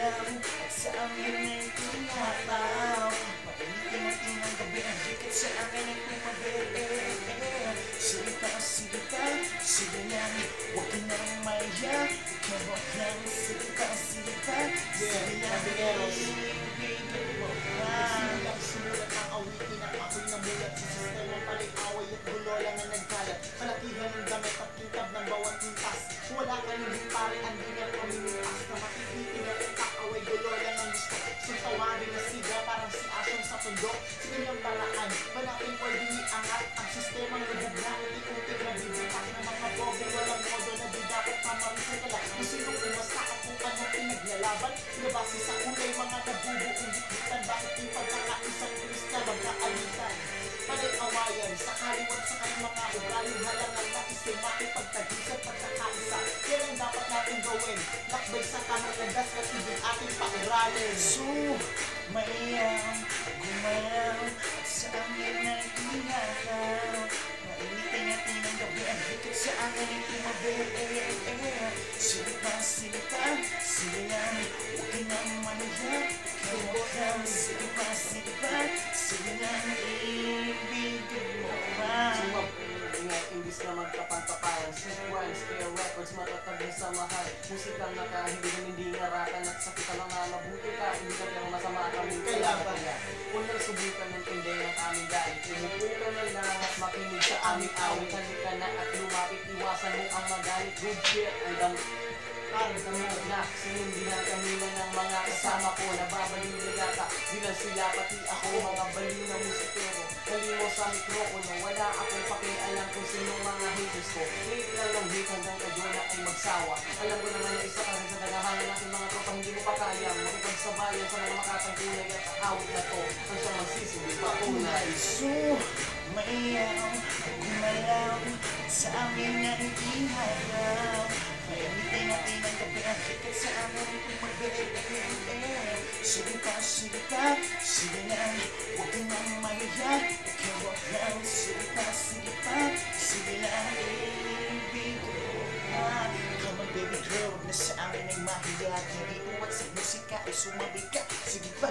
alam sa amin ay tumalaw Mapaligid at inang gabi ang dikit sa akin ay pumabili Sige pa, sige pa, sige na Huwag ka nang maya, ikaw wag lang Sige pa, sige pa, sige na Ibigin mo pa Sinulat ang awitin na ako'y namulat Sa sistema lang na nagkalat Palatihan ng damit at kintab ng bawat hintas Wala ka nang kanyang paraan. Ba natin pwede iangat Ang sistemang lubog na utik-utik na bibitak ng mga bobo Walang modo na di dapat pamarisan ka lang? Kung sinong umasta at kung anong pinaglalaban. Pinabase sa kulay mga nabubuong dikdikan Bakit yung pagkakaisang Kristyan magkaalitan? Panay awayan sa kaliwat sa kanyang mga ugaling halangan na isa'y makipagtagisan pagkakaisa. Yan ang dapat natin gawin. Lakbay sa tamang landas at ibig ating pairalin. So, Records, matatag na samahan Musikang nakahiling, hindi ngarakan At sakit ang mga mabuti ka Hindi ka masama kami Kaya ba? Kung ng aming Umupo ka na at makinig sa aming awit Halika na at lumapit, iwasan mo ang magalit Good shit, ang Parang damo na Sinindi ng kanina ng mga kasama ko Nababaliw na yata Di lang sila pati ako Mga baliw na musikero Kalimo sa mikropono Wala akong pakialam kung sino mga haters ko Hate lang ng hate hanggang kadyo na ay magsawa Alam ko naman na isa ka rin sa dagahan ng mga tropa Hindi mo pa kaya Makipagsabayan sa mga makatangkulay At ang awit na to Ang siyang magsisindi So, mayang gumalaw Sa amin na ihalaw Mainitin natin ang gabi Ang higit sa amin tumabi Sige pa, sige pa, sige lang Huwag ka nang mahiya Ikaw wag lang Sige pa, sige pa, sige pa Come on baby girl, huwag na sa amin ay mahiya Hindi uwat sa musika ay sumabi ka sige pa,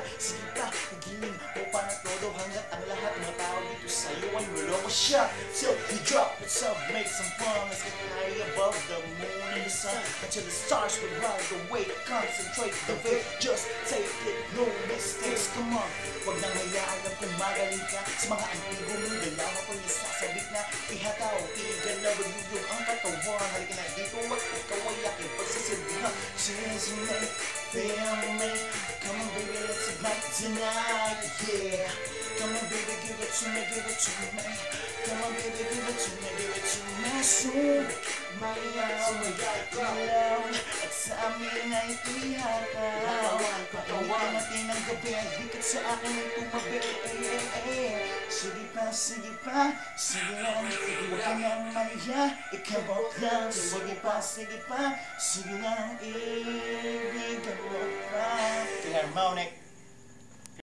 siya So you drop up, make some fun Let's get high above the moon and the sun Until the stars will ride the way Concentrate the veil, just take it, no mistakes Come on, huwag nang hayaan lang kung ka Sa mga antigo mo, dalawa ko yung sasabik na Ihataw, igalaw, yung ang katawan Halika na dito at ikaw ay aking pagsasabihan Since me, feel me Come on baby, let's ignite tonight, yeah. Come on baby, give it to me, give it to me. Come on baby, give it to me, give it to me. Soon, At sa amin ay iharaw Katawan, katawan. Painitin natin ang gabi Ang higit sa akin ay tumabi eh, eh, eh. Sige pa, sige pa, sige lang Huwag ka nang mahiya, ikaw wag lang Sige pa, sige pa, sige lang Ibigay mo pa Philharmonic